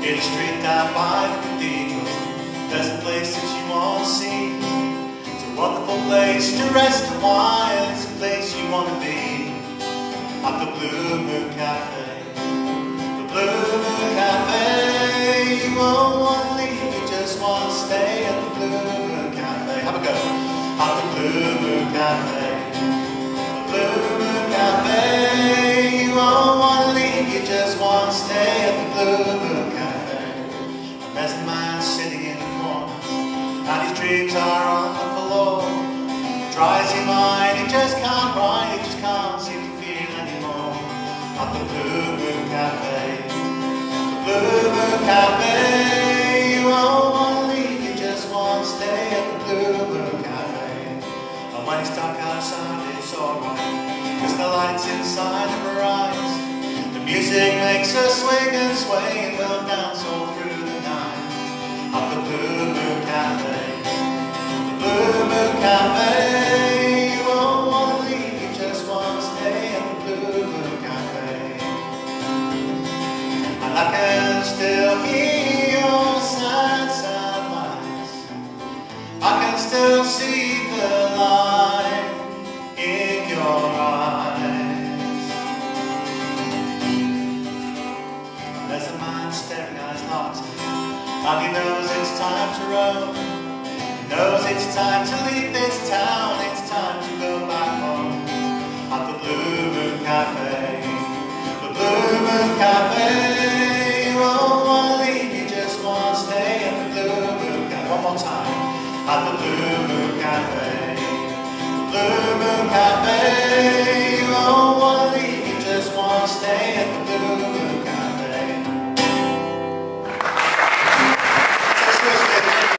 In a street down by the cathedral, there's a place that you want to see. It's a wonderful place to rest a while. It's a place you want to be. At the Blue Moon Cafe. The Blue Moon Cafe. You won't want to leave, you just want to stay at the Blue Moon Cafe. Have a go. At the Blue Moon Cafe. Stay at the Blue Moon Cafe. There's a man sitting in the corner, and his dreams are on the floor. Tries his mind, he just can't write, he just can't seem to feel anymore. At the Blue Moon Cafe, the Blue Moon Cafe, you won't want to leave, you just want to stay at the Blue Moon Cafe. And when it's dark outside, it's alright, cause the lights inside are bright. Us swing and sway, and we'll dance all through the night. At the Blue Moon Cafe, the Blue Moon Cafe, you won't want to leave, you just want to stay at the Blue Moon Cafe. And I can still hear your sad, sad lies. I can still see the light in your eyes. Staring at and he knows it's time to roam. He knows it's time to leave this town, it's time to go back home. At the Blue Moon Cafe, the Blue Moon Cafe. Oh, Want to leave, you just to stay at the Blue Moon Cafe. One more time. At the Blue Moon Cafe,